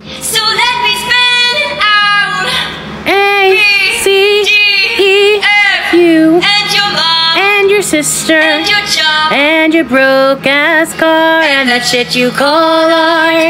So let me spin it out. A, C, E, F, U, and your mom, and your sister, and your job, and your broke ass car, and that shit you call art.